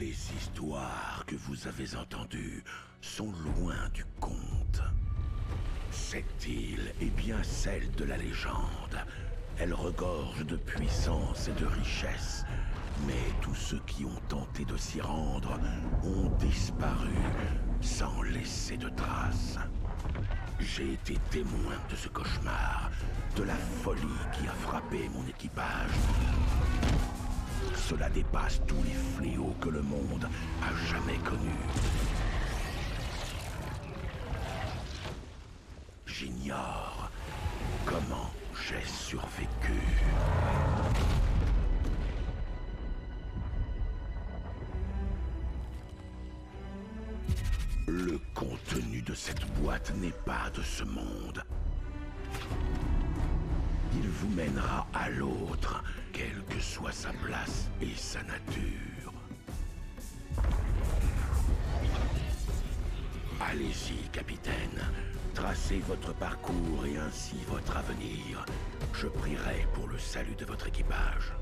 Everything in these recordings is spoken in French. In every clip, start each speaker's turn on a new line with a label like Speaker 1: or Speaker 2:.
Speaker 1: Les histoires que vous avez entendues sont loin du conte. Cette île est bien celle de la légende. Elle regorge de puissance et de richesse. Mais tous ceux qui ont tenté de s'y rendre ont disparu sans laisser de traces. J'ai été témoin de ce cauchemar, de la folie qui a frappé mon équipage. Cela dépasse tous les fléaux que le monde a jamais connus. J'ignore comment j'ai survécu. Le contenu de cette boîte n'est pas de ce monde. Il vous mènera à l'autre, quelle que soit sa place et sa nature. Allez-y, capitaine. Tracez votre parcours et ainsi votre avenir. Je prierai pour le salut de votre équipage.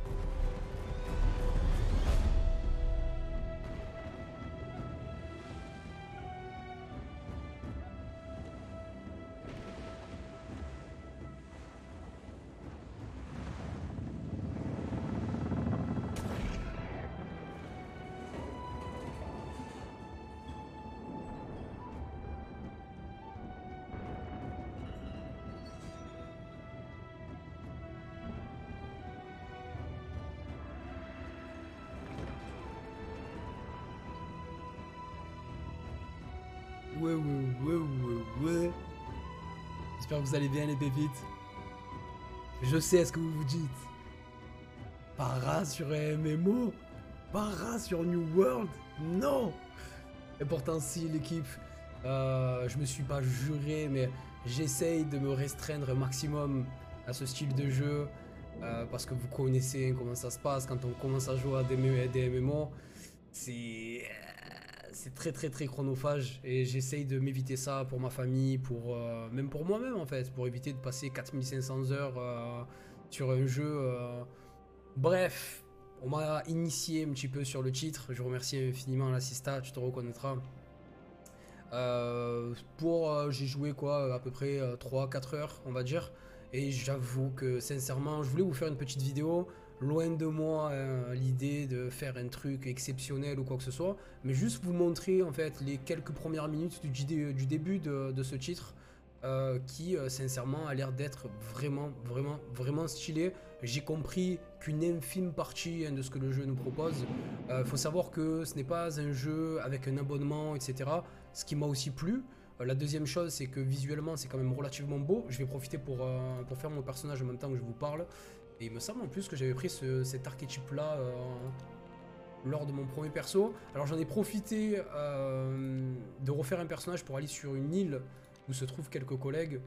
Speaker 2: Vous allez bien, les pépites. Je sais ce que vous vous dites. Para sur MMO Para sur New World? Non Et pourtant, si, l'équipe, euh, je me suis pas juré, mais j'essaye de me restreindre maximum à ce style de jeu. euh, parce que vous connaissez comment ça se passe quand on commence à jouer à des, des MMO. C'est c'est très très très chronophage et j'essaye de m'éviter ça pour ma famille, pour euh, même pour moi-même en fait, pour éviter de passer 4500 heures euh, sur un jeu. euh. Bref, on m'a initié un petit peu sur le titre. Je remercie infiniment l'assista, tu te reconnaîtras. Pour j'ai joué quoi à peu près 3-4 heures on va dire et j'avoue que sincèrement je voulais vous faire une petite vidéo loin de moi hein, l'idée de faire un truc exceptionnel ou quoi que ce soit mais juste vous montrer en fait les quelques premières minutes du, début de, ce titre euh, qui euh, sincèrement a l'air d'être vraiment vraiment vraiment stylé j'ai compris qu'une infime partie hein, de ce que le jeu nous propose il faut savoir que ce n'est pas un jeu avec un abonnement etc ce qui m'a aussi plu euh, la deuxième chose, c'est que visuellement, c'est quand même relativement beau. Je vais profiter pour, euh, pour faire mon personnage en même temps que je vous parle. Et il me semble en plus que j'avais pris ce- cet archétype-là euh, lors de mon premier perso. Alors j'en ai profité euh, de refaire un personnage pour aller sur une île où se trouvent quelques collègues.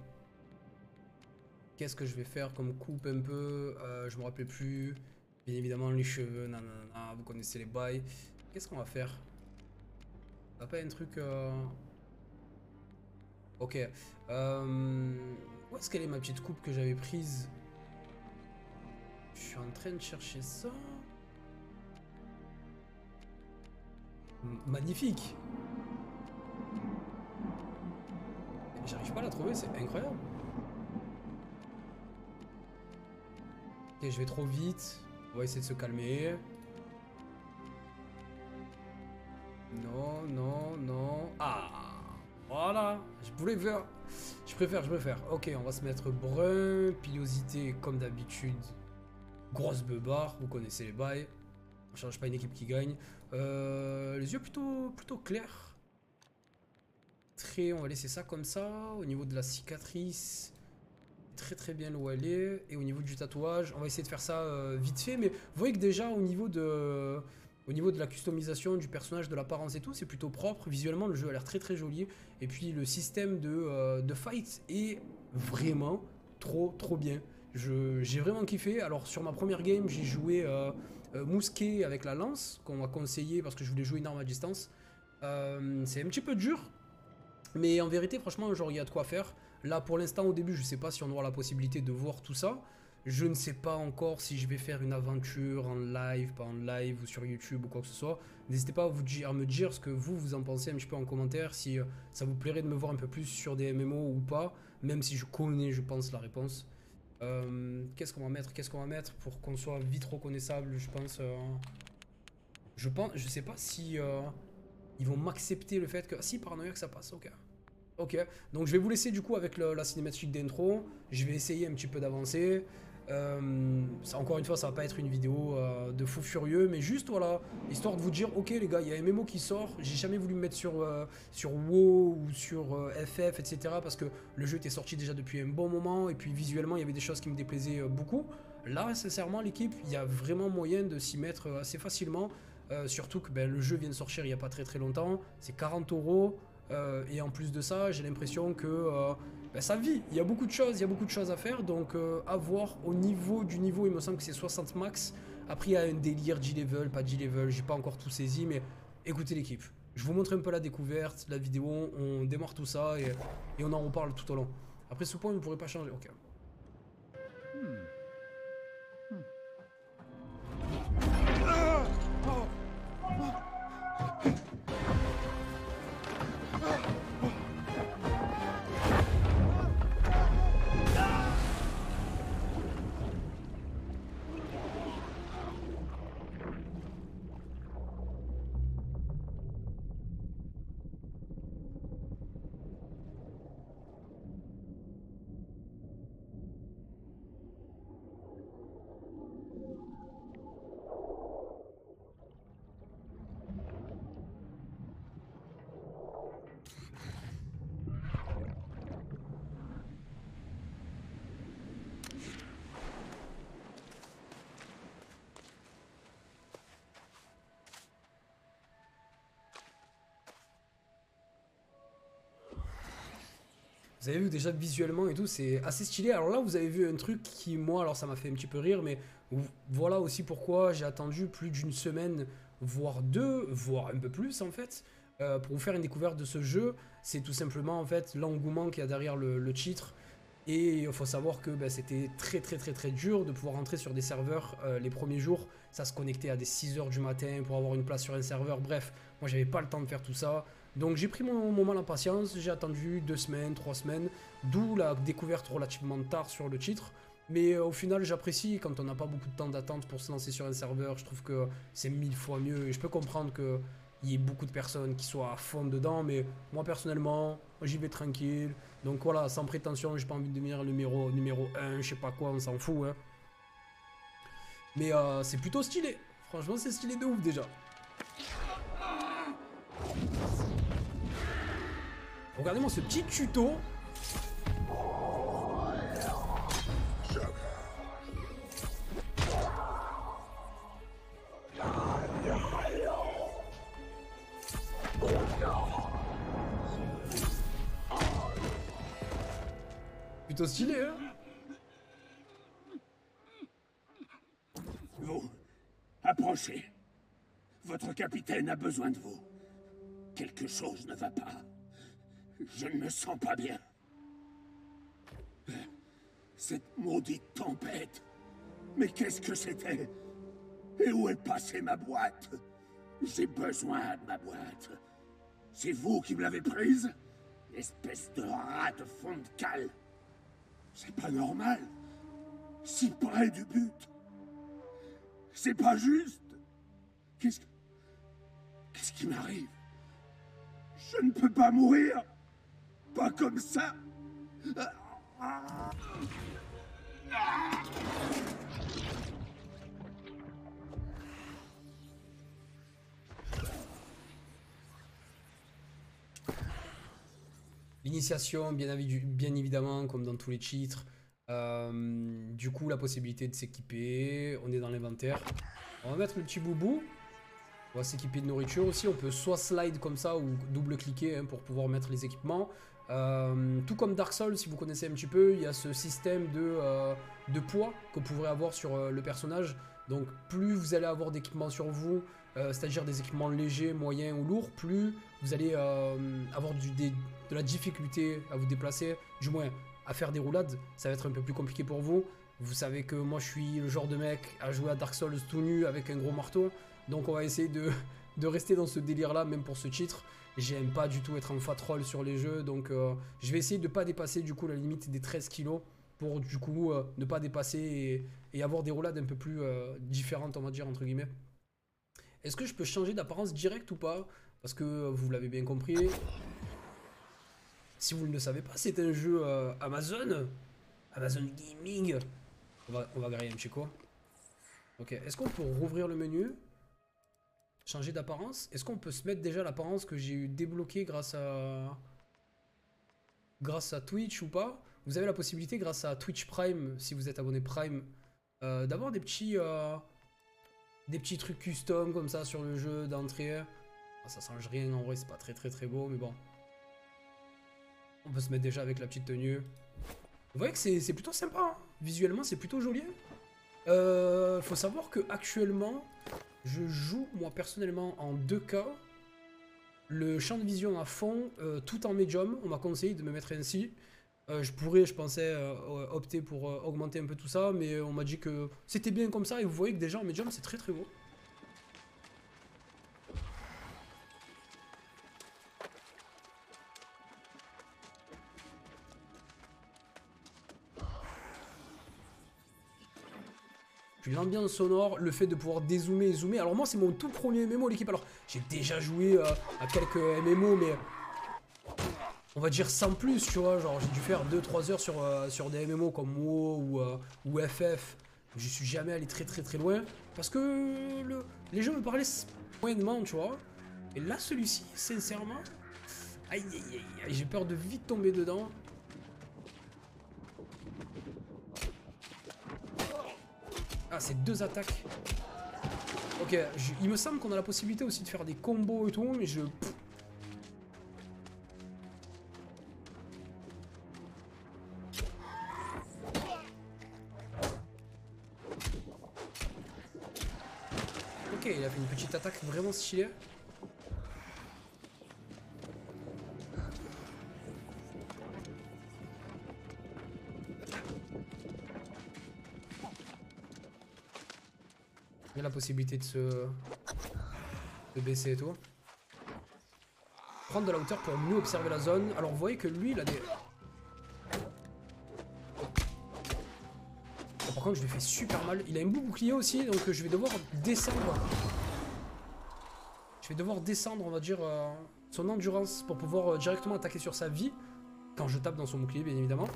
Speaker 2: Qu'est-ce que je vais faire comme coupe un peu Euh, Je me rappelle plus. Bien évidemment, les cheveux, nanana, vous connaissez les bails. Qu'est-ce qu'on va faire? T'as pas un truc... euh, Ok. Où est-ce qu'elle est ma petite coupe que j'avais prise? Je suis en train de chercher ça. Magnifique J'arrive pas à la trouver, c'est incroyable. Ok, je vais trop vite. On va essayer de se calmer. Non, non, non. Ah Voilà Je voulais faire. Je préfère, je préfère. Ok, on va se mettre brun, pilosité comme d'habitude. Grosse beubare, vous connaissez les bails. On change pas une équipe qui gagne. Euh, les yeux plutôt, plutôt clairs. Très, on va laisser ça comme ça. Au niveau de la cicatrice, très très bien où elle est. Et au niveau du tatouage, on va essayer de faire ça euh, vite fait. Mais vous voyez que déjà au niveau de, au niveau de la customisation du personnage, de l'apparence et tout, c'est plutôt propre. Visuellement, le jeu a l'air très très joli. Et puis le système de, euh, de fight est vraiment trop trop bien. J'ai vraiment kiffé. Alors sur ma première game, j'ai joué euh, euh, mousquet avec la lance, qu'on m'a conseillé parce que je voulais jouer une arme à distance. Euh, c'est un petit peu dur. Mais en vérité, franchement, genre, il y a de quoi faire. Là, pour l'instant, au début, je sais pas si on aura la possibilité de voir tout ça. Je ne sais pas encore si je vais faire une aventure en live, pas en live ou sur YouTube ou quoi que ce soit. N'hésitez pas à, à me dire ce que vous, vous en pensez un petit peu en commentaire, si ça vous plairait de me voir un peu plus sur des MMO ou pas, même si je connais, je pense, la réponse. Euh, qu'est-ce qu'on va mettre Qu'est-ce qu'on va mettre pour qu'on soit vite reconnaissable, je pense euh, Je pense, je sais pas si ils vont m'accepter le fait que... Si, paranoïaque, ça passe, ok. Ok, donc je vais vous laisser du coup avec la cinématique d'intro. Je vais essayer un petit peu d'avancer. Euh, encore une fois, ça va pas être une vidéo euh, de fou furieux, mais juste voilà, histoire de vous dire, ok les gars, il y a MMO qui sort. J'ai jamais voulu me mettre sur, euh, WoW ou sur FF, etc. Parce que le jeu était sorti déjà depuis un bon moment et puis visuellement, il y avait des choses qui me déplaisaient beaucoup. Là, sincèrement, l'équipe, il y a vraiment moyen de s'y mettre assez facilement. surtout que ben, le jeu vient de sortir il y a pas très très longtemps. C'est 40 euros. Et en plus de ça, j'ai l'impression que ben, ça vit. Il y a beaucoup de choses, il y a beaucoup de choses à faire. Donc euh, à voir au niveau du niveau, il me semble que c'est 60 max. Après il y a un délire G-level, pas G-level, j'ai pas encore tout saisi, mais écoutez l'équipe. Je vous montre un peu la découverte, la vidéo, on démarre tout ça et, on en reparle tout au long. Après ce point, ne pourrait pas changer. Ok. Vous avez vu déjà visuellement et tout, c'est assez stylé. Alors là, vous avez vu un truc qui, moi, alors ça m'a fait un petit peu rire, mais voilà aussi pourquoi j'ai attendu plus d'une semaine, voire deux, voire un peu plus en fait, euh, pour vous faire une découverte de ce jeu. C'est tout simplement en fait l'engouement qu'il y a derrière le, titre. Et il faut savoir que bah, c'était très très très très dur de pouvoir entrer sur des serveurs euh, les premiers jours. Ça se connectait à des 6h du matin pour avoir une place sur un serveur. Bref, moi j'avais pas le temps de faire tout ça. Donc j'ai pris mon moment en patience, j'ai attendu deux semaines, trois semaines, d'où la découverte relativement tard sur le titre. Mais euh, au final, j'apprécie quand on n'a pas beaucoup de temps d'attente pour se lancer sur un serveur. Je trouve que c'est mille fois mieux. Et je peux comprendre qu'il y ait beaucoup de personnes qui soient à fond dedans. Mais moi, personnellement, j'y vais tranquille. Donc voilà, sans prétention, j'ai pas envie de devenir numéro, numéro 1, je sais pas quoi, on s'en fout. Hein. Mais euh, c'est plutôt stylé. Franchement, c'est stylé de ouf déjà. Regardez-moi ce petit tuto. Plutôt stylé, hein
Speaker 3: Vous, approchez. Votre capitaine a besoin de vous. Quelque chose ne va pas. Je ne me sens pas bien. Cette maudite tempête. Mais qu'est-ce que c'était? Et où est passée ma boîte? J'ai besoin de ma boîte. C'est vous qui me l'avez prise? Espèce de rat de fond de cale. C'est pas normal. Si près du but. C'est pas juste. Qu'est-ce... Qu'est-ce qui m'arrive? Je ne peux pas mourir pas comme ça
Speaker 2: L'initiation, bien, évidemment, comme dans tous les titres. Euh, du coup, la possibilité de s'équiper. On est dans l'inventaire. On va mettre le petit boubou. On va s'équiper de nourriture aussi. On peut soit slide comme ça ou double-cliquer hein, pour pouvoir mettre les équipements. Euh, tout comme Dark Souls, si vous connaissez un petit peu, il y a ce système de, euh, poids que vous avoir sur euh, le personnage. Donc plus vous allez avoir d'équipements sur vous, c'est-à-dire des équipements légers, moyens ou lourds, plus vous allez avoir de la difficulté à vous déplacer, du moins à faire des roulades, ça va être un peu plus compliqué pour vous. Vous savez que moi je suis le genre de mec à jouer à Dark Souls tout nu avec un gros marteau. Donc on va essayer de, de rester dans ce délire là, même pour ce titre. J'aime pas du tout être un fat roll sur les jeux, donc euh, je vais essayer de pas dépasser du coup la limite des 13 kilos pour du coup euh, ne pas dépasser et, avoir des roulades un peu plus euh, différentes, on va dire entre guillemets. Est-ce que je peux changer d'apparence direct ou pas? Parce que vous l'avez bien compris, si vous ne le savez pas, c'est un jeu Amazon, Amazon Gaming. On va, on va un chico. Ok, est-ce qu'on peut rouvrir le menu? Changer d'apparence Est-ce qu'on peut se mettre déjà l'apparence que j'ai eu débloquée grâce à... Grâce à Twitch ou pas? Vous avez la possibilité grâce à Twitch Prime, si vous êtes abonné Prime, euh, d'avoir des petits... Euh, des petits trucs custom comme ça sur le jeu d'entrée. Ah, ça change rien en vrai, c'est pas très très très beau, mais bon. On peut se mettre déjà avec la petite tenue. Vous voyez que c'est plutôt sympa, hein. visuellement c'est plutôt joli. Euh, faut savoir que actuellement, je joue, moi, personnellement, en 2K. Le champ de vision à fond, euh, tout en médium. On m'a conseillé de me mettre ainsi. Euh, je pourrais, je pensais, euh, opter pour augmenter un peu tout ça, mais on m'a dit que c'était bien comme ça. Et vous voyez que déjà en médium, c'est très très beau. L'ambiance sonore, le fait de pouvoir dézoomer et zoomer. Alors moi c'est mon tout premier MMO l'équipe. Alors j'ai déjà joué euh, à quelques MMO mais on va dire sans plus tu vois. Genre j'ai dû faire 2-3 heures sur, euh, sur des MMO comme WoW ou, euh, ou FF. Je suis jamais allé très très très loin parce que le, les jeux me parlaient moyennement tu vois. Et là celui-ci sincèrement, aïe aïe aïe, j'ai peur de vite tomber dedans. Ah, c'est deux attaques. Ok, il me semble qu'on a la possibilité aussi de faire des combos et tout, mais je... Ok, il a fait une petite attaque vraiment stylée. Possibilité de se... baisser et tout. Prendre de la hauteur pour mieux observer la zone. Alors voyez que lui, il a des... par contre, je lui fais super mal. Il a un bouclier aussi, donc je vais devoir descendre. Je vais devoir descendre, on va dire, euh, son endurance pour pouvoir euh, directement attaquer sur sa vie. Quand je tape dans son bouclier, bien évidemment.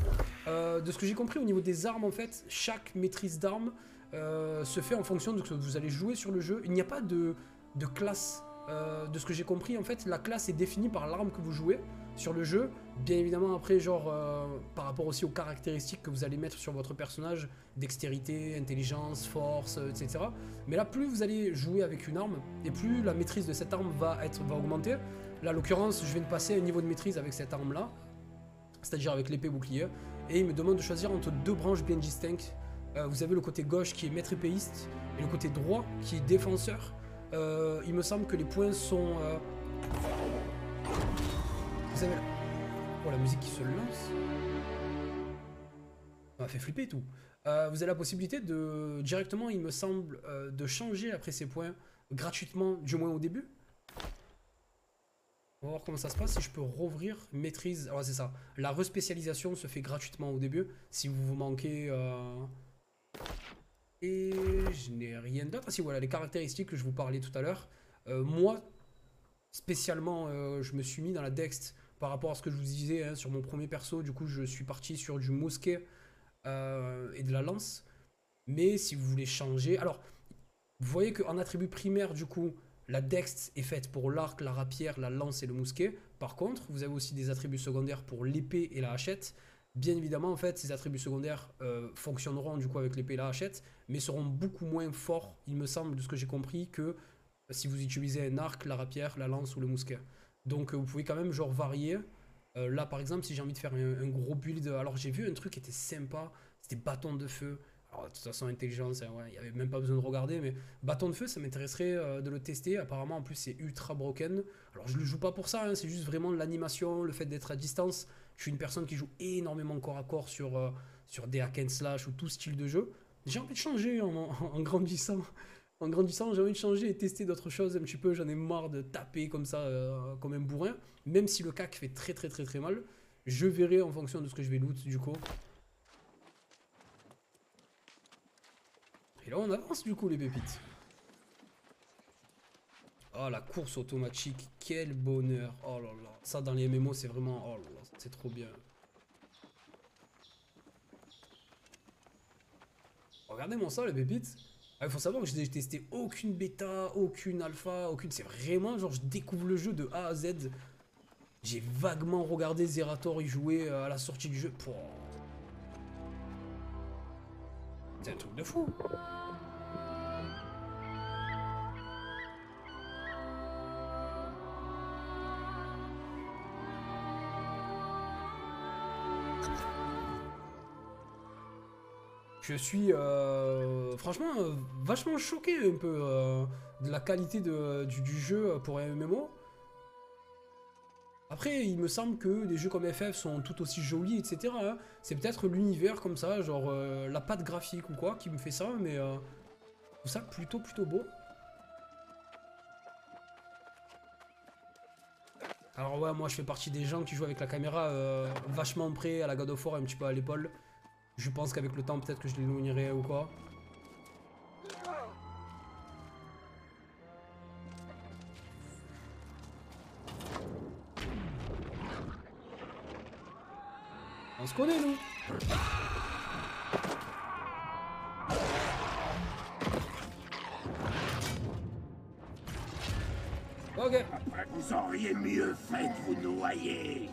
Speaker 2: Euh, de ce que j'ai compris au niveau des armes, en fait, chaque maîtrise d'armes euh, se fait en fonction de ce que vous allez jouer sur le jeu. Il n'y a pas de, classe. Euh, de ce que j'ai compris, en fait, la classe est définie par l'arme que vous jouez sur le jeu. Bien évidemment, après, genre, euh, par rapport aussi aux caractéristiques que vous allez mettre sur votre personnage, dextérité, intelligence, force, etc. Mais là, plus vous allez jouer avec une arme, et plus la maîtrise de cette arme va, être, va augmenter. Là, l'occurrence, je viens de passer un niveau de maîtrise avec cette arme-là, c'est-à-dire avec l'épée bouclier, et il me demande de choisir entre deux branches bien distinctes euh, vous avez le côté gauche qui est maître épéiste et le côté droit qui est défenseur. Euh, il me semble que les points sont... Euh, vous avez. Oh, la musique qui se lance. Ça m'a fait flipper et tout. vous avez la possibilité de directement, il me semble, de changer après ces points gratuitement, du moins au début. On va voir comment ça se passe. Si je peux rouvrir maîtrise. Alors c'est ça. La respécialisation se fait gratuitement au début. Si vous vous manquez et je n'ai rien d'autre. Ah si, voilà, les caractéristiques que je vous parlais tout à l'heure. Euh, moi, spécialement, euh, je me suis mis dans la Dext par rapport à ce que je vous disais hein, sur mon premier perso. Du coup, je suis parti sur du mousquet euh, et de la lance. Mais si vous voulez changer... Alors, vous voyez qu'en attribut primaire, du coup, la Dext est faite pour l'arc, la rapière, la lance et le mousquet. Par contre, vous avez aussi des attributs secondaires pour l'épée et la hachette. Bien évidemment, en fait, ces attributs secondaires euh, fonctionneront du coup avec l'épée la hachette, mais seront beaucoup moins forts, il me semble, de ce que j'ai compris, que si vous utilisez un arc, la rapière, la lance ou le mousquet. Donc euh, vous pouvez quand même genre varier. Euh, là, par exemple, si j'ai envie de faire un, gros build, alors j'ai vu un truc qui était sympa, c'était bâton de feu. Alors, de toute façon, intelligence, hein, il n'y avait même pas besoin de regarder, mais bâton de feu, ça m'intéresserait de le tester. Apparemment, en plus, c'est ultra broken. Alors, je le joue pas pour ça, hein, c'est juste vraiment l'animation, le fait d'être à distance. Je suis une personne qui joue énormément corps à corps sur, euh, sur des hack and slash ou tout style de jeu. J'ai envie de changer en, grandissant. En grandissant, j'ai envie de changer et tester d'autres choses un petit peu. J'en ai marre de taper comme ça, euh, comme un bourrin. Même si le cac fait très très très très mal, je verrai en fonction de ce que je vais loot du coup. Et là on avance du coup les pépites. Oh la course automatique, quel bonheur. Oh là là, ça dans les MMO c'est vraiment... Oh là là, c'est trop bien. Regardez-moi ça les pépites. Il faut savoir que je n'ai testé aucune bêta, aucune alpha, aucune... C'est vraiment genre je découvre le jeu de A à Z. J'ai vaguement regardé Zerator y jouer euh, à la sortie du jeu. C'est un truc de fou. Je suis euh, franchement euh, vachement choqué un peu euh, de la qualité du, jeu pour MMO. Après, il me semble que des jeux comme FF sont tout aussi jolis, etc. Hein. C'est peut-être l'univers comme ça, genre la patte graphique ou quoi, qui me fait ça, mais je trouve ça plutôt plutôt beau. Alors ouais, moi je fais partie des gens qui jouent avec la caméra vachement près à la God of War, un petit peu à l'épaule. Je pense qu'avec le temps, peut-être que je l'éloignerai ou quoi. On se connaît, nous Ok.
Speaker 3: Vous auriez mieux fait de vous noyer.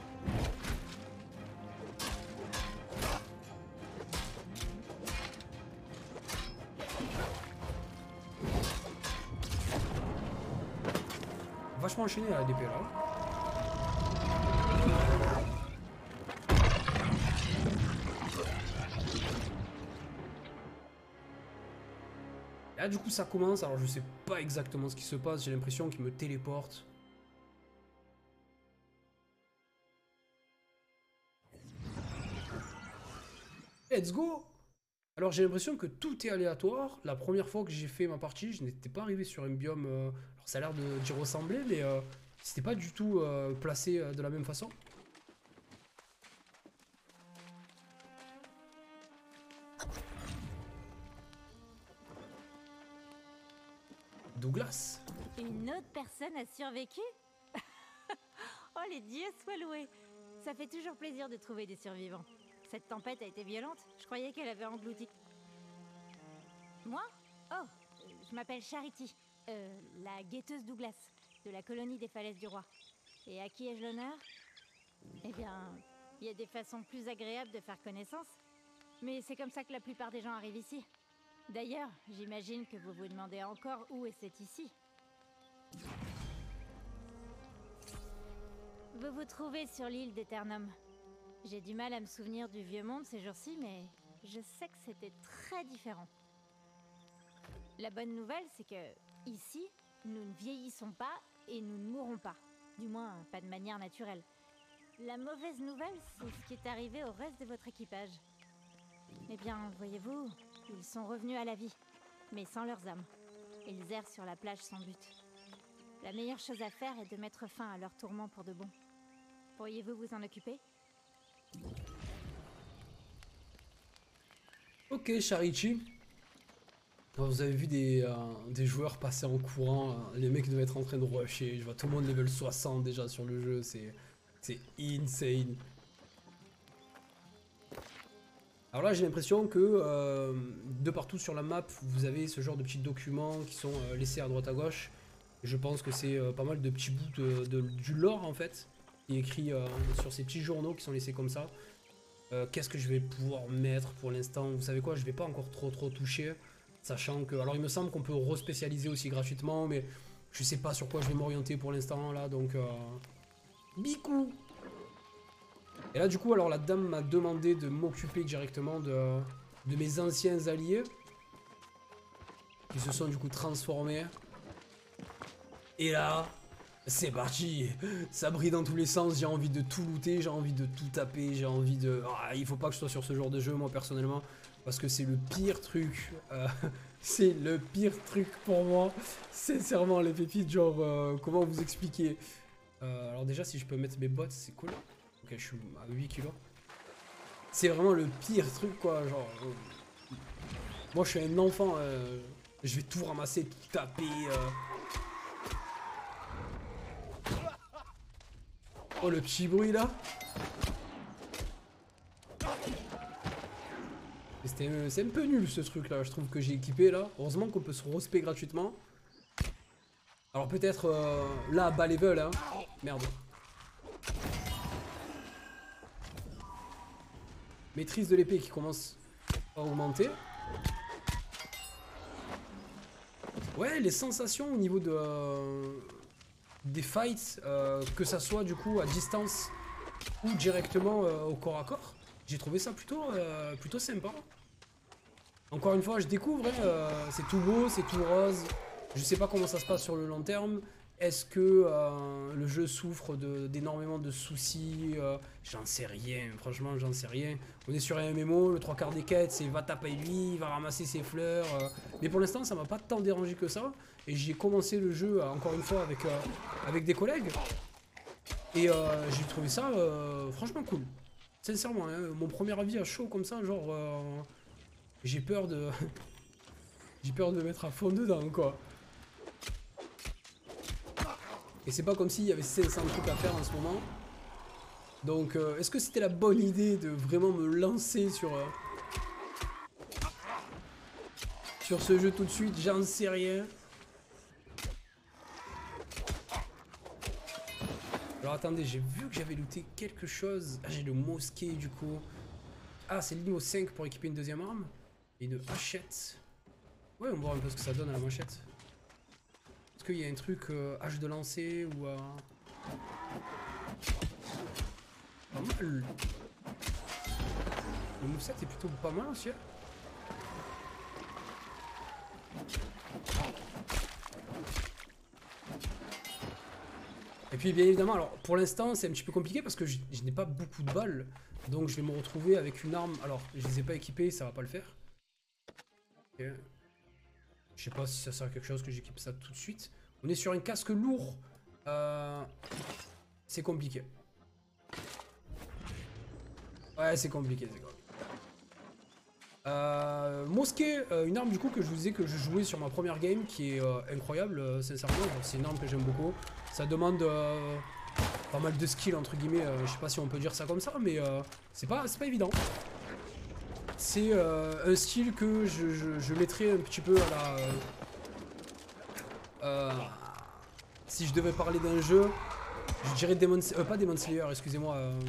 Speaker 2: À la DP là. Là du coup ça commence, alors je sais pas exactement ce qui se passe, j'ai l'impression qu'il me téléporte. Let's go alors j'ai l'impression que tout est aléatoire. La première fois que j'ai fait ma partie, je n'étais pas arrivé sur un biome... Euh, alors ça a l'air d'y ressembler, mais euh, c'était pas du tout euh, placé de la même façon. Douglas
Speaker 4: Une autre personne a survécu? Oh les dieux soient loués Ça fait toujours plaisir de trouver des survivants. Cette tempête a été violente. Je croyais qu'elle avait englouti. Moi Oh, je m'appelle Charity. Euh, la guetteuse Douglas, de la colonie des falaises du roi. Et à qui ai-je l'honneur? Eh bien, il y a des façons plus agréables de faire connaissance. Mais c'est comme ça que la plupart des gens arrivent ici. D'ailleurs, j'imagine que vous vous demandez encore où est cet ici. Vous vous trouvez sur l'île d'Eternum. J'ai du mal à me souvenir du vieux monde ces jours-ci, mais je sais que c'était très différent. La bonne nouvelle, c'est que ici, nous ne vieillissons pas et nous ne mourrons pas. Du moins, pas de manière naturelle. La mauvaise nouvelle, c'est ce qui est arrivé au reste de votre équipage. Eh bien, voyez-vous, ils sont revenus à la vie, mais sans leurs âmes. Ils errent sur la plage sans but. La meilleure chose à faire est de mettre fin à leur tourment pour de bon. Pourriez-vous vous en occuper?
Speaker 2: Ok, Charichi. Vous avez vu des, euh, des, joueurs passer en courant, euh, les mecs devaient être en train de rusher, je vois tout le monde level 60 déjà sur le jeu, c'est insane. Alors là j'ai l'impression que euh, de partout sur la map vous avez ce genre de petits documents qui sont laissés à droite à gauche. Je pense que c'est pas mal de petits bouts de, du lore en fait est écrit sur ces petits journaux qui sont laissés comme ça. Qu'est-ce que je vais pouvoir mettre pour l'instant? Vous savez quoi, je vais pas encore trop trop toucher. Sachant que. Alors, il me semble qu'on peut respécialiser aussi gratuitement, mais je sais pas sur quoi je vais m'orienter pour l'instant là, donc. Euh... Bicou Et là, du coup, alors la dame m'a demandé de m'occuper directement de, de mes anciens alliés. Qui se sont du coup transformés. Et là, C'est parti Ça brille dans tous les sens, j'ai envie de tout looter, j'ai envie de tout taper, j'ai envie de... Ah, il faut pas que je sois sur ce genre de jeu, moi, personnellement, parce que c'est le pire truc. euh, c'est le pire truc pour moi. Sincèrement, les pépites, genre, euh, comment vous expliquer? Euh, Alors déjà, si je peux mettre mes bottes, c'est cool. Ok, je suis à 8 kilos. C'est vraiment le pire truc, quoi, genre... Moi, je suis un enfant, je vais tout ramasser, tout taper... Oh le petit bruit là euh, C'est un peu nul ce truc là, je trouve que j'ai équipé là. Heureusement qu'on peut se respect gratuitement. Alors peut-être euh, là, bas level hein. Merde. Maîtrise de l'épée qui commence à augmenter. Ouais, les sensations au niveau de... euh, des fights, euh, que ça soit du coup à distance ou directement euh, au corps à corps, j'ai trouvé ça plutôt, euh, plutôt sympa. Encore une fois, je découvre, hein, euh, c'est tout beau, c'est tout rose. Je sais pas comment ça se passe sur le long terme. Est-ce que euh, le jeu souffre d'énormément de, soucis euh, J'en sais rien, franchement, j'en sais rien. On est sur un MMO, le trois quarts des quêtes, c'est va taper lui, va ramasser ses fleurs. euh. Mais pour l'instant, ça m'a pas tant dérangé que ça. Et j'ai commencé le jeu, encore une fois, avec, des collègues. Et j'ai trouvé ça franchement cool. Sincèrement, hein, mon premier avis à chaud comme ça, genre... j'ai peur de... j'ai peur de me mettre à fond dedans, quoi. Et c'est pas comme s'il y avait 500 trucs à faire en ce moment. Donc, euh, est-ce que c'était la bonne idée de vraiment me lancer sur... euh, sur ce jeu tout de suite? J'en sais rien. Alors attendez, j'ai vu que j'avais looté quelque chose. Ah, j'ai le mosquet du coup. Ah, c'est le niveau 5 pour équiper une deuxième arme. Une hachette. Ouais, on va voir un peu ce que ça donne à la manchette. Est-ce qu'il y a un truc euh, de lancer ou... euh, Pas mal. Le moveset est plutôt pas mal aussi. hein. Et puis bien évidemment, alors pour l'instant c'est un petit peu compliqué parce que je, n'ai pas beaucoup de balles. Donc je vais me retrouver avec une arme. Alors je les ai pas équipées, ça va pas le faire. Ok. Je sais pas si ça sert à quelque chose que j'équipe ça tout de suite. On est sur un casque lourd. Euh, C'est compliqué. Ouais, c'est compliqué, c'est compliqué. Euh, Mosquet, euh, une arme du coup que je vous disais que je jouais sur ma première game qui est euh, incroyable, sincèrement. C'est une arme que j'aime beaucoup. Ça demande pas mal de skill entre guillemets. je sais pas si on peut dire ça comme ça, mais c'est pas, c'est pas évident. C'est euh, un style que je, mettrais un petit peu à la. euh, euh, si je devais parler d'un jeu, je dirais Demon, euh, pas Demon Slayer, excusez-moi. euh,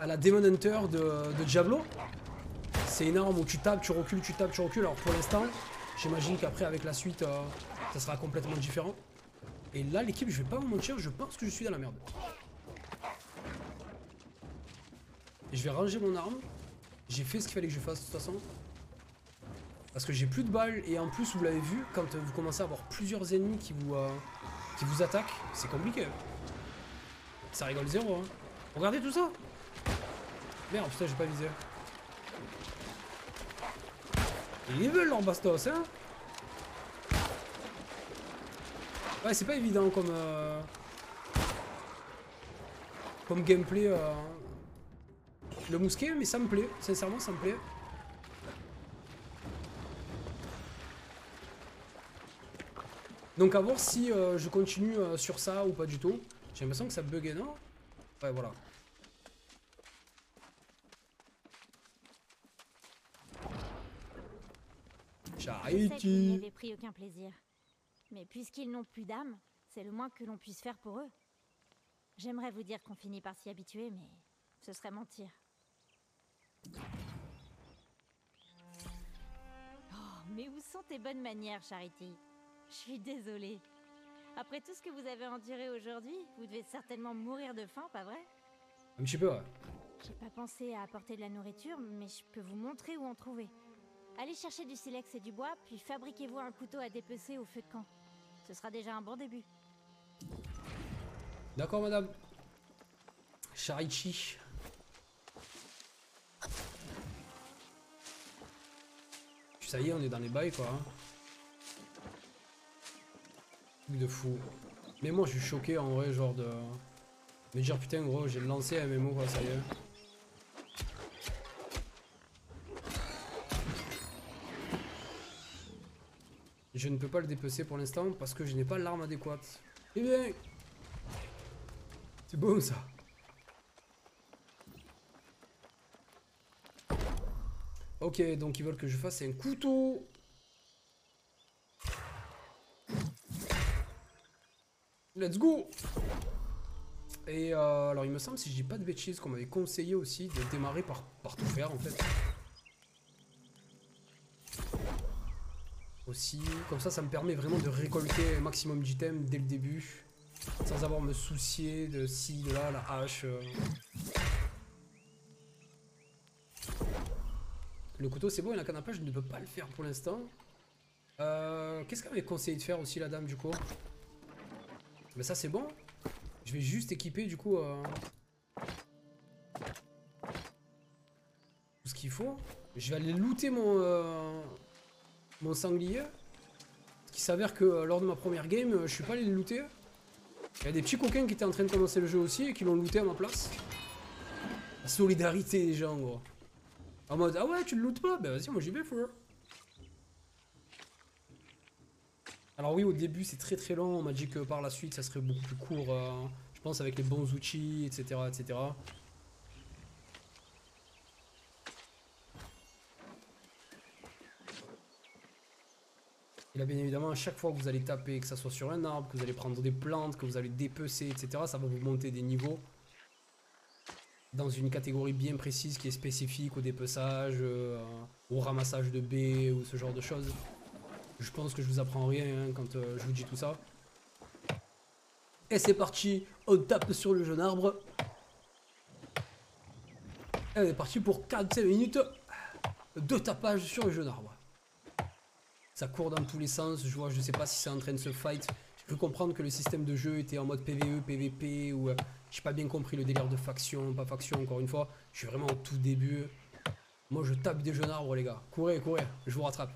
Speaker 2: à la Demon Hunter de, Diablo. C'est une arme où tu tapes, tu recules, tu tapes, tu recules. Alors pour l'instant, j'imagine qu'après avec la suite, ça sera complètement différent. Et là, l'équipe, je vais pas vous mentir, je pense que je suis dans la merde. Et je vais ranger mon arme. J'ai fait ce qu'il fallait que je fasse de toute façon. Parce que j'ai plus de balles et en plus, vous l'avez vu, quand vous commencez à avoir plusieurs ennemis qui vous, euh, qui vous attaquent, c'est compliqué. Ça rigole zéro. Hein. Regardez tout ça Merde, putain, j'ai pas visé. Ils veulent leur bastos, hein Ouais, c'est pas évident comme... euh, Comme gameplay. euh, Le mousquet, mais ça me plaît. Sincèrement, ça me plaît. Donc à voir si euh, je continue euh, sur ça ou pas du tout. J'ai l'impression que ça buguait, non? Ouais, voilà.
Speaker 4: Je sais
Speaker 2: J'arrive,
Speaker 4: qu'ils n'y avaient pris aucun plaisir. Mais puisqu'ils n'ont plus d'âme, c'est le moins que l'on puisse faire pour eux. J'aimerais vous dire qu'on finit par s'y habituer, mais ce serait mentir. Oh, mais où sont tes bonnes manières, Charity Je suis désolée. Après tout ce que vous avez enduré aujourd'hui, vous devez certainement mourir de faim, pas vrai
Speaker 2: Un petit peu, ouais.
Speaker 4: J'ai pas pensé à apporter de la nourriture, mais je peux vous montrer où en trouver. Allez chercher du silex et du bois, puis fabriquez-vous un couteau à dépecer au feu de camp. Ce sera déjà un bon début.
Speaker 2: D'accord, madame. Sharichi. Ça y est, on est dans les bails, quoi. Hein. de fou. Mais moi, je suis choqué, en vrai, genre de... Me dire, putain, gros, j'ai lancé un MMO, quoi, ça y est. Je ne peux pas le dépecer pour l'instant parce que je n'ai pas l'arme adéquate. Eh bien C'est bon ça Ok, donc ils veulent que je fasse un couteau. Let's go Et euh, alors il me semble, si je dis pas de bêtises, qu'on m'avait conseillé aussi de démarrer par, par tout faire en fait. Aussi, comme ça, ça me permet vraiment de récolter un maximum d'items dès le début. Sans avoir à me soucier de ci, de là, la hache. Euh. Le couteau c'est bon et la canne je ne peux pas le faire pour l'instant. Euh, Qu'est-ce qu'elle m'avait conseillé de faire aussi la dame du coup? Mais ça c'est bon. Je vais juste équiper du coup euh, tout ce qu'il faut. Je vais aller looter mon, euh, mon sanglier. Ce qui s'avère que lors de ma première game, je suis pas allé le looter. Il y a des petits coquins qui étaient en train de commencer le jeu aussi et qui l'ont looté à ma place. La solidarité des gens gros. En mode, ah ouais, tu le lootes pas? Ben vas-y, moi j'y vais, frère. Alors oui, au début c'est très très long, on m'a dit que par la suite ça serait beaucoup plus court, euh, je pense avec les bons outils, etc. etc. Et là bien évidemment, à chaque fois que vous allez taper, que ça soit sur un arbre, que vous allez prendre des plantes, que vous allez dépecer, etc., ça va vous monter des niveaux dans une catégorie bien précise qui est spécifique au dépeçage, euh, au ramassage de baies ou ce genre de choses. Je pense que je vous apprends rien hein, quand euh, je vous dis tout ça. Et c'est parti, on tape sur le jeune arbre. Et on est parti pour 45 minutes de tapage sur le jeune arbre. Ça court dans tous les sens, je vois, je sais pas si c'est en train de se fight. J'ai cru comprendre que le système de jeu était en mode PVE, PVP ou... J'ai pas bien compris le délire de faction, pas faction, encore une fois. Je suis vraiment au tout début. Moi, je tape des jeunes arbres, les gars. Courez, courez, je vous rattrape.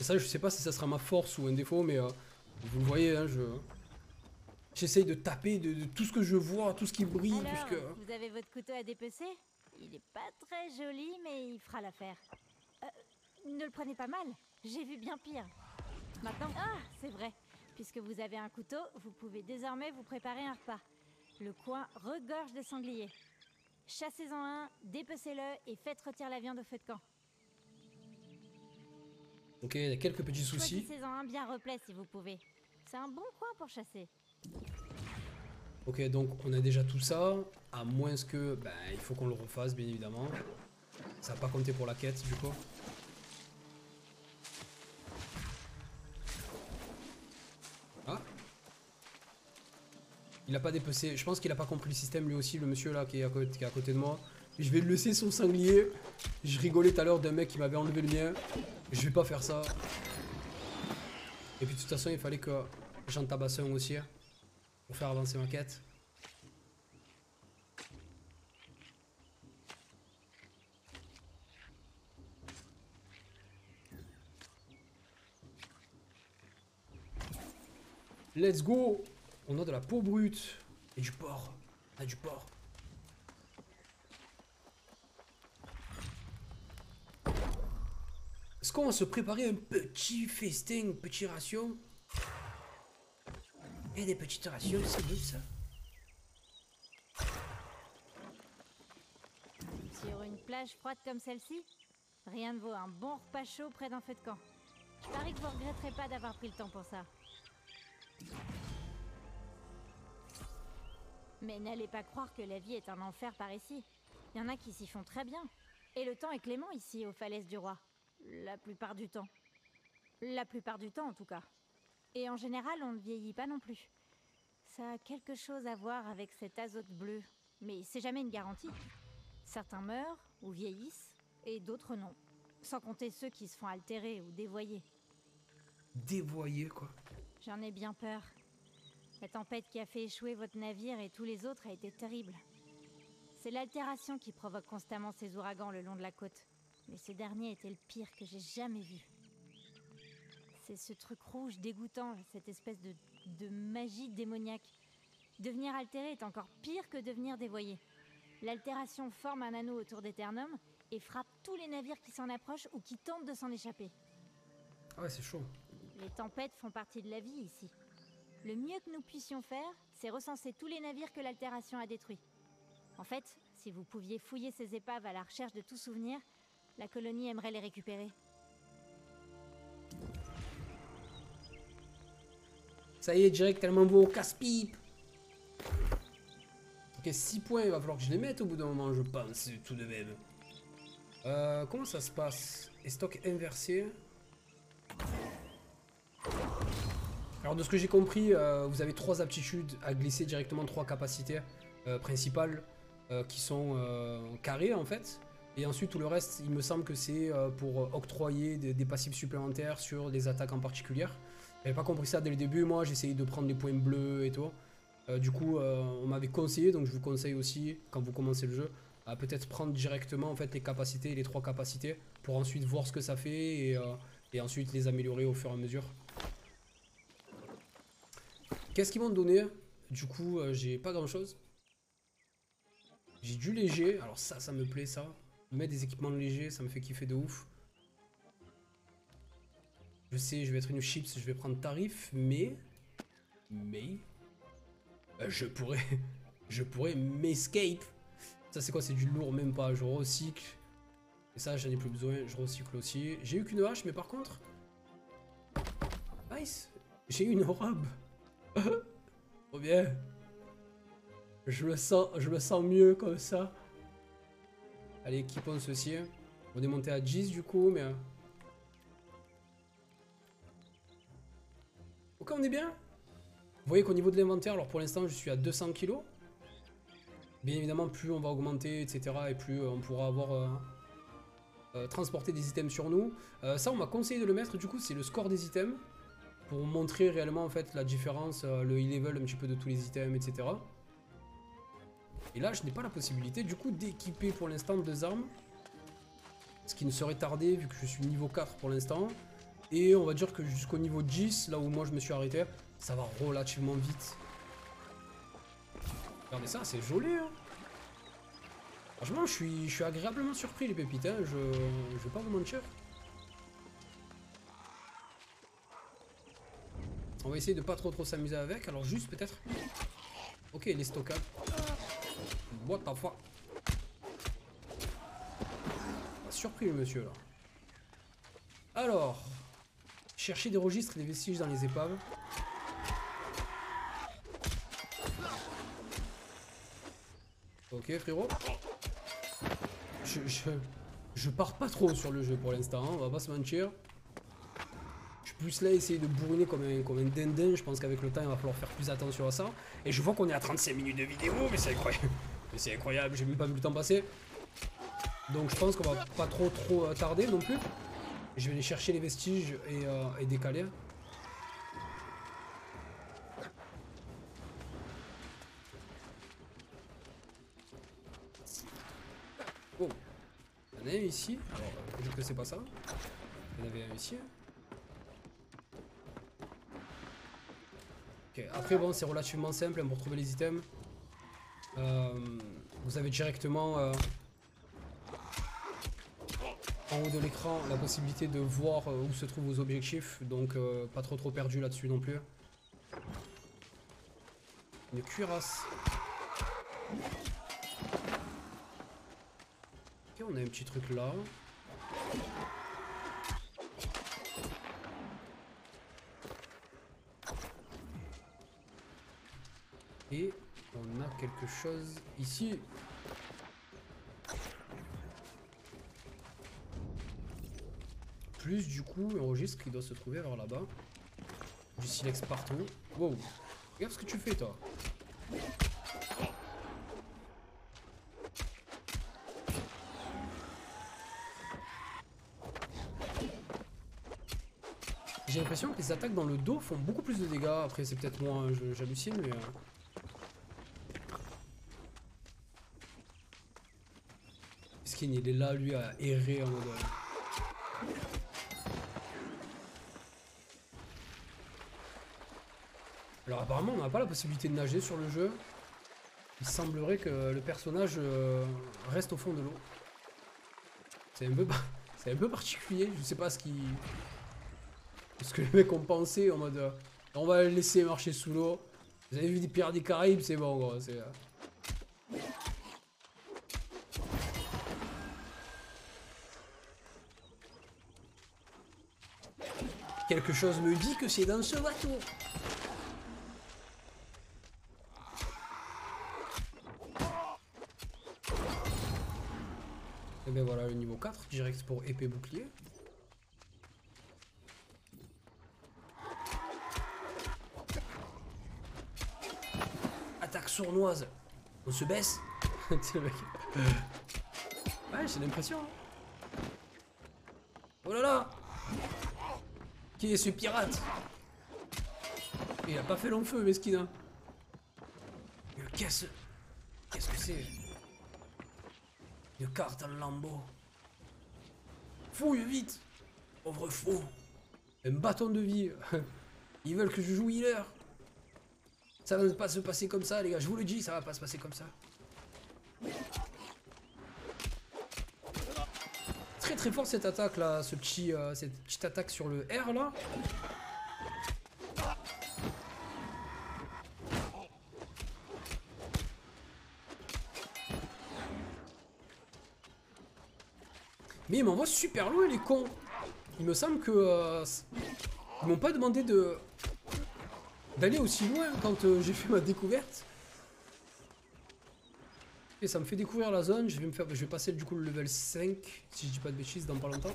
Speaker 2: Et ça, je sais pas si ça sera ma force ou un défaut, mais euh, vous le voyez, hein, je... J'essaye de taper de, tout ce que je vois, tout ce qui brille, puisque...
Speaker 4: vous avez votre couteau à dépecer? Il est pas très joli, mais il fera l'affaire. Ne le prenez pas mal j'ai vu bien pire. Maintenant, ah, c'est vrai. Puisque vous avez un couteau, vous pouvez désormais vous préparer un repas. Le coin regorge de sangliers. Chassez-en un, dépecez-le et faites retirer la viande au feu de camp.
Speaker 2: Ok, il y a quelques petits soucis.
Speaker 4: Choisissez-en un bien replet si vous pouvez. C'est un bon coin pour chasser.
Speaker 2: Ok, donc on a déjà tout ça, à moins que, ben, il faut qu'on le refasse, bien évidemment. Ça va pas compter pour la quête, du coup. Il a pas dépecé. Je pense qu'il a pas compris le système lui aussi, le monsieur là qui est à côté, de moi. Je vais laisser son sanglier. Je rigolais tout à l'heure d'un mec qui m'avait enlevé le mien. Je vais pas faire ça. Et puis de toute façon, il fallait que j'en tabasse un aussi. Pour faire avancer ma quête. Let's go on a de la peau brute. Et du porc. On a du porc. Est-ce qu'on va se préparer un petit festin, une petite ration? Et des petites rations, c'est bon ça.
Speaker 4: Sur une plage froide comme celle-ci, rien ne vaut un bon repas chaud près d'un feu de camp. Je parie que vous regretterez pas d'avoir pris le temps pour ça. Mais n'allez pas croire que la vie est un enfer par ici. Il y en a qui s'y font très bien. Et le temps est clément ici, aux falaises du roi. La plupart du temps. La plupart du temps, en tout cas. Et en général, on ne vieillit pas non plus. Ça a quelque chose à voir avec cet azote bleu. Mais c'est jamais une garantie. Certains meurent ou vieillissent, et d'autres non. Sans compter ceux qui se font altérer ou dévoyer.
Speaker 2: Dévoyer, quoi.
Speaker 4: J'en ai bien peur. La tempête qui a fait échouer votre navire et tous les autres a été terrible. C'est l'altération qui provoque constamment ces ouragans le long de la côte. Mais ce dernier était le pire que j'ai jamais vu. C'est ce truc rouge dégoûtant, cette espèce de, de magie démoniaque. Devenir altéré est encore pire que devenir dévoyé. L'altération forme un anneau autour d'Eternum et frappe tous les navires qui s'en approchent ou qui tentent de s'en échapper.
Speaker 2: Ah ouais, c'est chaud.
Speaker 4: Les tempêtes font partie de la vie ici. Le mieux que nous puissions faire, c'est recenser tous les navires que l'altération a détruits. En fait, si vous pouviez fouiller ces épaves à la recherche de tout souvenir, la colonie aimerait les récupérer.
Speaker 2: Ça y est, direct, tellement beau, casse-pipe Ok, 6 points, il va falloir que je les mette au bout d'un moment, je pense, tout de même. Euh, comment ça se passe? Et stock inversé Alors de ce que j'ai compris, euh, vous avez trois aptitudes à glisser directement trois capacités euh, principales euh, qui sont carrées en fait. Et ensuite tout le reste, il me semble que c'est pour octroyer des, passifs supplémentaires sur des attaques en particulier. J'avais pas compris ça dès le début, moi j'essayais de prendre des points bleus et tout. Du coup, on m'avait conseillé, donc je vous conseille aussi, quand vous commencez le jeu, à peut-être prendre directement en fait les capacités, les trois capacités, pour ensuite voir ce que ça fait et ensuite les améliorer au fur et à mesure. Qu'est-ce qu'ils m'ont donné Du coup, euh, j'ai pas grand chose. J'ai du léger, alors ça, ça me plaît ça. Mettre des équipements légers, ça me fait kiffer de ouf. Je sais, je vais être une chips, je vais prendre tarif, mais. Mais. euh, je pourrais. Je pourrais m'escape. Ça, c'est quoi? C'est du lourd, même pas. Je recycle. Et ça, j'en ai plus besoin. Je recycle aussi. J'ai eu qu'une hache, mais par contre. Nice. J'ai eu une robe. Trop bien. Je le sens, mieux comme ça. Allez, équipons ceci. On est monté à 10 du coup, mais. euh, Ok, on est bien. Vous voyez qu'au niveau de l'inventaire, alors pour l'instant, je suis à 200 kg. Bien évidemment, plus on va augmenter, etc., et plus euh, on pourra avoir euh, euh, transporté des items sur nous. Ça, on m'a conseillé de le mettre. Du coup, c'est le score des items pour montrer réellement en fait la différence, euh, le e-level un petit peu de tous les items, etc. Et là, je n'ai pas la possibilité du coup d'équiper pour l'instant deux armes. Ce qui ne serait tardé vu que je suis niveau 4 pour l'instant. Et on va dire que jusqu'au niveau 10, là où moi je me suis arrêté, ça va relativement vite. Regardez ça, c'est joli. Hein. Franchement, je suis, je suis agréablement surpris les pépites. hein, Je, je vais pas vous mentir. On va essayer de pas trop trop s'amuser avec. Alors juste peut-être. Ok, les stockables. What the fuck? Surpris le monsieur là. Alors, chercher des registres et des vestiges dans les épaves. Ok frérot. Je, je, je pars pas trop sur le jeu pour l'instant, hein, on va pas se mentir. Je plus là essayer de bourriner comme un, comme dindin, je pense qu'avec le temps il va falloir faire plus attention à ça. Et je vois qu'on est à 35 minutes de vidéo, mais c'est incroyable. Mais c'est incroyable, j'ai même pas vu le temps passer. Donc je pense qu'on va pas trop trop euh, tarder non plus. Je vais aller chercher les vestiges et, euh, et décaler. Oh, il y en a un ici. Alors, peut-être que c'est pas ça. Il y en avait un ici. Après bon, c'est relativement simple hein, pour trouver les items. Euh, vous avez directement euh, en haut de l'écran la possibilité de voir euh, où se trouvent vos objectifs, donc pas trop trop perdu là-dessus non plus. Une cuirasse. Ok, on a un petit truc là. Et on a quelque chose ici. Plus du coup un registre qui doit se trouver vers là-bas. Du silex partout. Wow. Regarde ce que tu fais toi. l'impression que les attaques dans le dos font beaucoup plus de dégâts. Après, c'est peut-être moi, hein, j'hallucine, mais... Il est là, lui, à errer en mode... euh, Alors apparemment, on n'a pas la possibilité de nager sur le jeu. Il semblerait que le personnage euh, reste au fond de l'eau. C'est un peu, c'est un peu particulier. Je sais pas ce qui, ce que les mecs ont pensé en mode, euh, on va le laisser marcher sous l'eau. Vous avez vu des Pirates des Caraïbes, c'est bon, gros. C'est. Quelque chose me dit que c'est dans ce bateau. Et ben voilà le niveau 4, direct pour épée bouclier. Attaque sournoise. On se baisse. Ouais, j'ai l'impression. hein. Oh là là Qui est ce pirate. Il a pas fait long feu, mesquin. Mais Qu'est-ce... Qu'est-ce que c'est? Une carte en lambeau. Fouille vite Pauvre fou. Un bâton de vie. Ils veulent que je joue healer. Ça va pas se passer comme ça les gars, je vous le dis, ça va pas se passer comme ça. Très très fort cette attaque là, ce petit, euh, cette petite attaque sur le R là. Mais ils m'envoient super loin les cons. Il me semble que euh, ils m'ont pas demandé de d'aller aussi loin quand euh, j'ai fait ma découverte. Et ça me fait découvrir la zone. Je vais me faire, je vais passer du coup le level 5 si je dis pas de bêtises dans pas longtemps.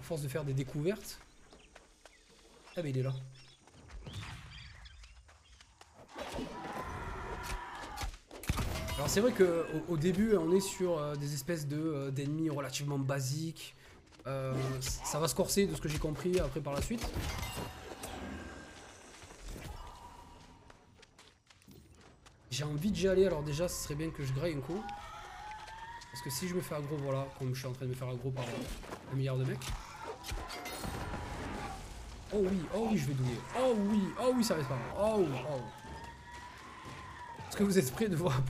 Speaker 2: À force de faire des découvertes. Ah mais il est là. Alors c'est vrai que au, début on est sur euh, des espèces de euh, d'ennemis relativement basiques. Euh, ça va se corser de ce que j'ai compris après par la suite. J'ai envie d'y aller alors déjà ce serait bien que je graille un coup. Parce que si je me fais aggro voilà, comme je suis en train de me faire aggro par un milliard de mecs. Oh oui, oh oui je vais douiller. Oh oui, oh oui ça va être pas mal. Oh oh. Est-ce que vous êtes prêts de voir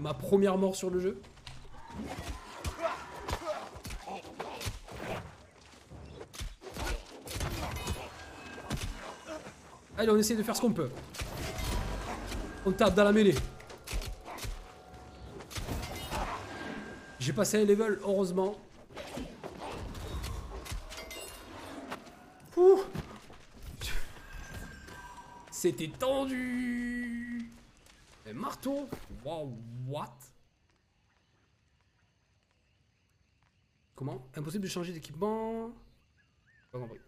Speaker 2: ma première mort sur le jeu? Allez, on essaie de faire ce qu'on peut. On tape dans la mêlée. J'ai passé un level, heureusement. C'était tendu. Un marteau Wow, what? Comment? Impossible de changer d'équipement Pas compris.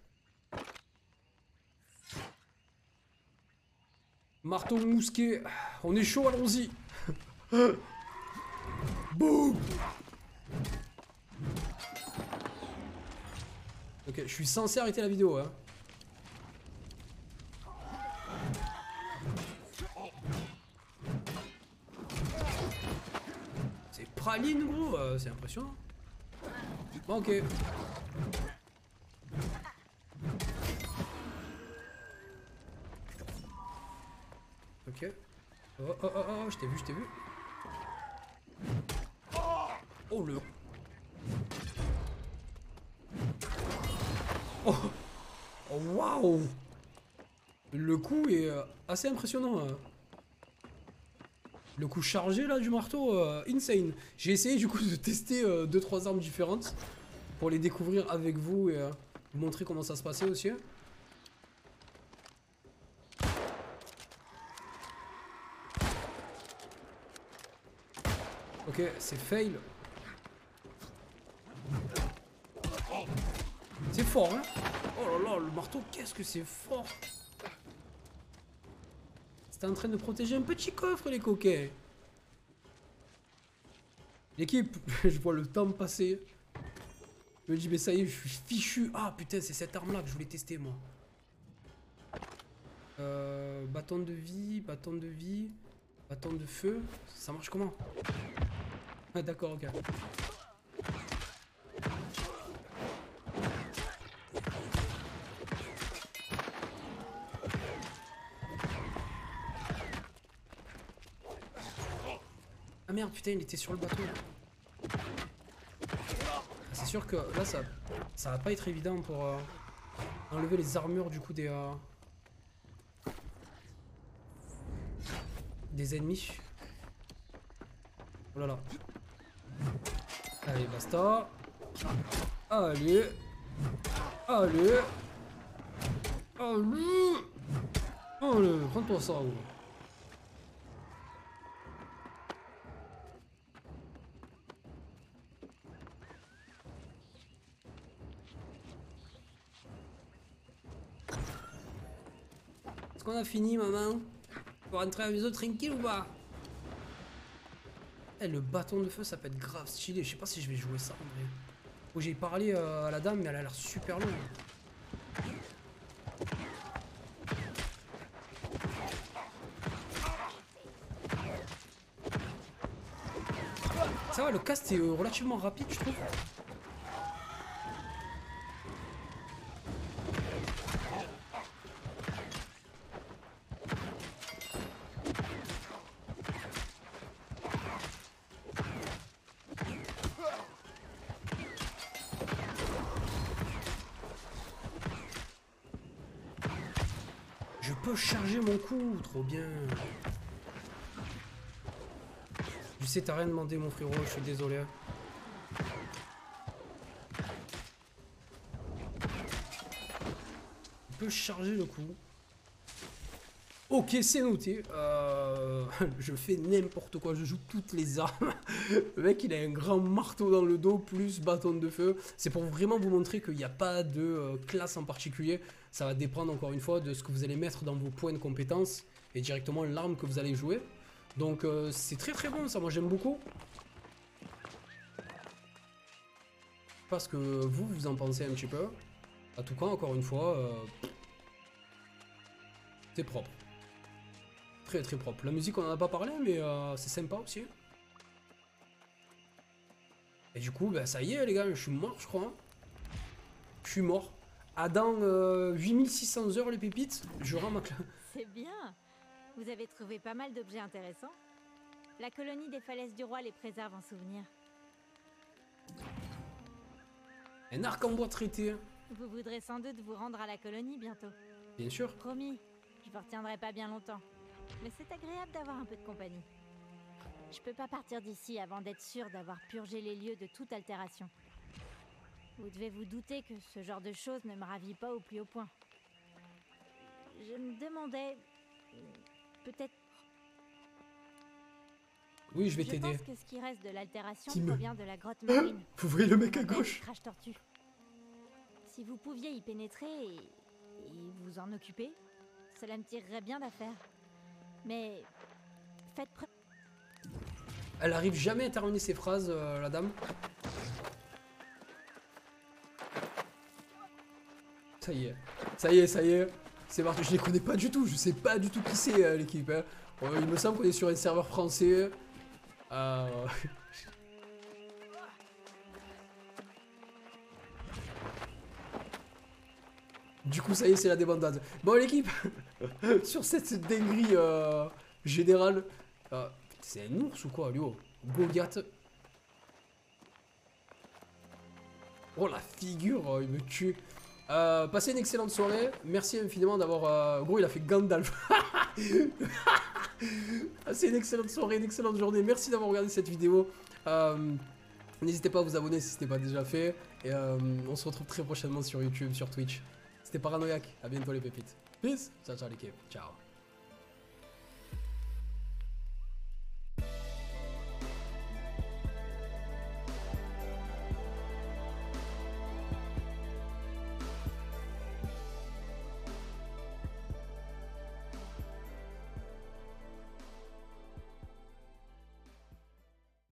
Speaker 2: Marteau mousquet. On est chaud, allons-y. Boum Ok, je suis censé arrêter la vidéo, hein. C'est praline, gros, euh, c'est impressionnant. Bon, ok. Oh, oh, oh, oh, je t'ai vu, je t'ai vu. Oh, le... Oh, oh waouh Le coup est euh, assez impressionnant. hein. Le coup chargé là du marteau, euh, insane. J'ai essayé du coup de tester 2-3 armes différentes pour les découvrir avec vous et euh, montrer comment ça se passait aussi. Ok, c'est fail. C'est fort, hein Oh là là, le marteau, qu'est-ce que c'est fort C'était en train de protéger un petit coffre, les coquets. L'équipe, je vois le temps passer. Je me dis, mais ça y est, je suis fichu. Ah putain, c'est cette arme-là que je voulais tester, moi. Euh, bâton de vie, bâton de vie, bâton de feu. Ça marche comment? Ah d'accord, ok. Ah merde, putain, il était sur le bateau. C'est sûr que là, ça, ça va pas être évident pour euh, enlever les armures du coup des, euh, des ennemis. Oh là là. Allez, basta. Allez. Allez. Allez. Allez, prends-toi ça. gros. Est-ce qu'on a fini, maman? Pour rentrer à la maison tranquille ou pas? Eh, le bâton de feu, ça peut être grave stylé. Je sais pas si je vais jouer ça, en vrai. Oh, j'ai parlé euh, à la dame, mais elle a l'air super longue. Ça va, le cast est euh, relativement rapide, je trouve. Je peux charger mon trop bien. Je sais, t'as rien demandé, mon frérot, je suis désolé. Je peux charger le coup. Ok, c'est noté. Euh, je fais n'importe quoi, je joue toutes les armes. Le mec, il a un grand marteau dans le dos, plus bâton de feu. C'est pour vraiment vous montrer qu'il n'y a pas de euh, classe en particulier. Ça va dépendre encore une fois de ce que vous allez mettre dans vos points de compétence et directement l'arme que vous allez jouer. Donc euh, c'est très très bon ça, moi j'aime beaucoup. Parce que vous, vous en pensez un petit peu. En tout cas, encore une fois, euh, c'est propre. Très très propre. La musique on en a pas parlé mais euh, c'est sympa aussi. Et du coup, bah, ça y est les gars, je suis mort je crois. hein. Je suis mort. À dans euh, 8600 heures les pépites, je rends ma cla-
Speaker 4: C'est bien. Vous avez trouvé pas mal d'objets intéressants. La colonie des falaises du roi les préserve en souvenir.
Speaker 2: Un arc en bois traité,
Speaker 4: Vous voudrez sans doute vous rendre à la colonie bientôt.
Speaker 2: bien sûr.
Speaker 4: Promis, je vous retiendrai pas bien longtemps. Mais c'est agréable d'avoir un peu de compagnie. Je peux pas partir d'ici avant d'être sûr d'avoir purgé les lieux de toute altération. Vous devez vous douter que ce genre de choses ne me ravit pas au plus haut point. Je me demandais... Peut-être...
Speaker 2: Oui, je vais
Speaker 4: Je
Speaker 2: t'aider.
Speaker 4: pense que ce qui reste de l'altération provient de la grotte marine.
Speaker 2: Vous voyez le mec à gauche
Speaker 4: Crash Tortue. Si vous pouviez y pénétrer et, et vous en occuper, cela me tirerait bien d'affaire. Mais faites preuve.
Speaker 2: Elle arrive jamais à terminer ses phrases, euh, la dame. Ça y est, ça y est, ça y est. C'est parti, je les connais pas du tout, je sais pas du tout qui c'est euh, l'équipe. hein. Il me semble qu'on est sur un serveur français. Euh, Du coup, ça y est, c'est la débandade. Bon, l'équipe, sur cette dinguerie euh, générale, euh, c'est un ours ou quoi, oh Goliath. Oh, la figure, oh, il me tue. Euh, passez une excellente soirée. Merci infiniment d'avoir. euh, Gros, il a fait Gandalf. Passez une excellente soirée, une excellente journée. Merci d'avoir regardé cette vidéo. Euh, N'hésitez pas à vous abonner si ce n'est pas déjà fait. Et euh, on se retrouve très prochainement sur YouTube, sur Twitch. C'était Paranoïaque. À bientôt, les pépites. Bis zur Cave. Ciao.